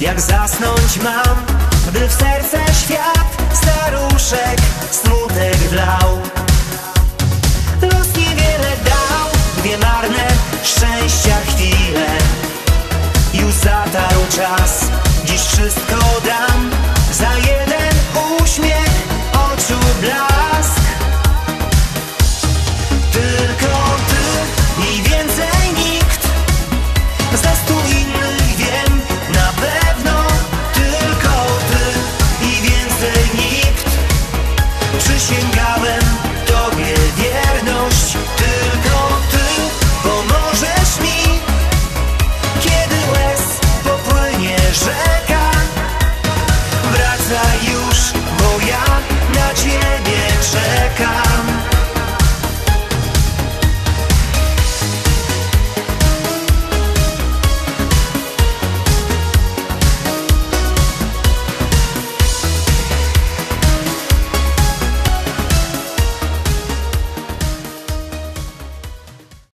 Jak zasnąć mam, gdy w serce świat Staruszek smutek wlał? Los niewiele dał, dwie marne szczęścia chwile. Już zatarł czas, dziś wszystko Praca już moja na ciebie czeka.